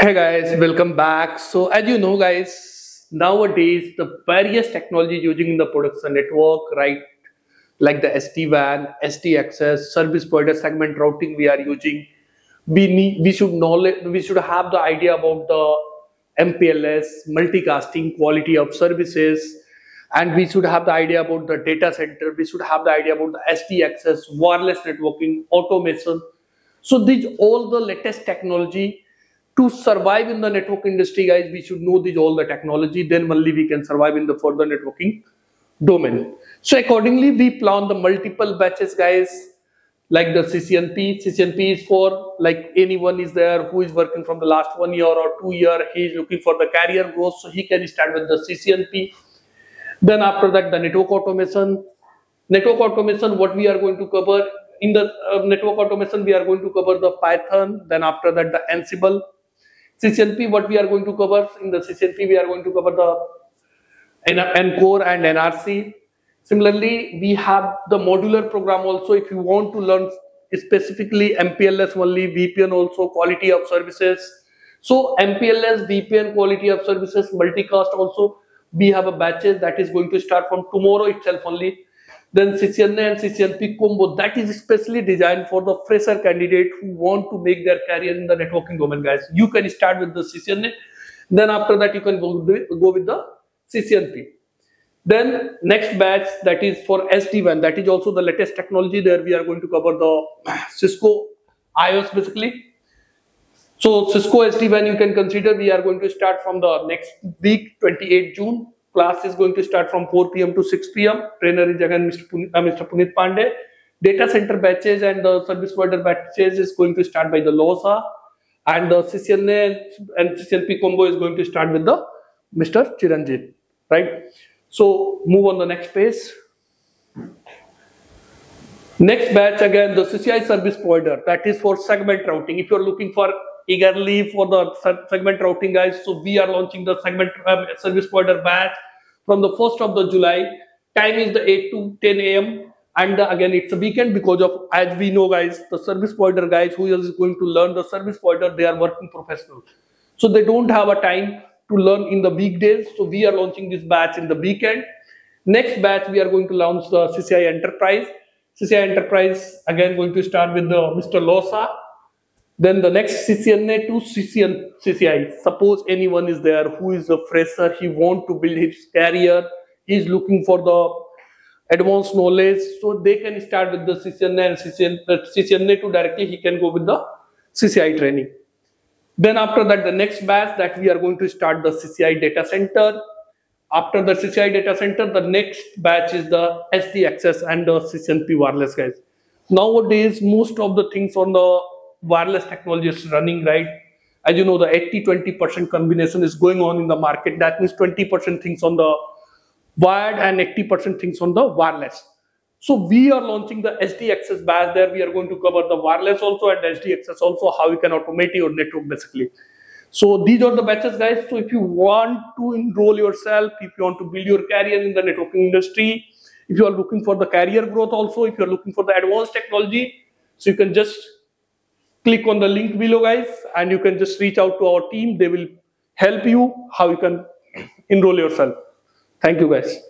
Hey guys, welcome back. So as you know guys, nowadays the various technologies using in the production network, right? Like the SD-WAN, SD-Access, service provider segment routing we are using. We need, we should knowledge, we should have the idea about the MPLS, multicasting, quality of services, and we should have the idea about the data center. We should have the idea about the SD-Access, wireless networking, automation. So these all the latest technology to survive in the network industry, guys, we should know these all the technology. Then only we can survive in the further networking domain. So accordingly, we plan the multiple batches, guys, like the CCNP. CCNP is for like anyone is there who is working from the last one year or two year. He is looking for the career growth, so he can start with the CCNP. Then after that, the network automation. Network automation, what we are going to cover in the uh, network automation, we are going to cover the Python. Then after that, the Ansible CCNP, what we are going to cover in the CCNP, we are going to cover the ENCOR and ENARSI. Similarly, we have the modular program also. If you want to learn specifically MPLS only, VPN also, quality of services. So MPLS, VPN, quality of services, multicast also, we have a batches that is going to start from tomorrow itself only. Then CCNA and CCNP combo, that is especially designed for the fresher candidate who want to make their career in the networking domain, guys. You can start with the CCNA. Then after that, you can go, go with the CCNP. Then next batch that is for SD-WAN, that is also the latest technology there. We are going to cover the Cisco IOS basically. So Cisco SD-WAN you can consider we are going to start from the next week, 28 June. Class is going to start from 4 p.m. to 6 p.m. Trainer is again Mr. Punit, uh, Mr. Punit Pandey. Data center batches and the service provider batches is going to start by the LOSA and the CCNA and CCNP combo is going to start with the Mr. Chiranjit, right? So move on the next page. Next batch again the CCIE service provider that is for segment routing. If you're looking for eagerly for the segment routing guys, so we are launching the segment uh, service provider batch from the 1st of the July. Time is the 8 to 10 a.m. And uh, again, it's a weekend because of, as we know guys, the service provider guys who is going to learn the service provider, they are working professionals. So they don't have a time to learn in the weekdays. So we are launching this batch in the weekend. Next batch, we are going to launch the CCIE Enterprise. CCIE Enterprise, again, going to start with the Mr. Losa. Then the next CCNA to CCN, CCIE. Suppose anyone is there who is a fresher, he want to build his career, he is looking for the advanced knowledge, so they can start with the CCNA and CCN, uh, CCNA to directly he can go with the CCIE training. Then after that, the next batch that we are going to start the CCIE data center. After the CCIE data center, the next batch is the SD access and the CCNP wireless guys. Nowadays, most of the things on the wireless technology is running, right? As you know, the 80-20% combination is going on in the market. That means 20% things on the wired and 80% things on the wireless. So we are launching the SD access batch there. We are going to cover the wireless also and SD access also, how you can automate your network basically. So these are the batches guys. So if you want to enroll yourself, if you want to build your career in the networking industry, if you are looking for the career growth also, if you are looking for the advanced technology, so you can just click on the link below guys and you can just reach out to our team. They will help you how you can enroll yourself. Thank you guys.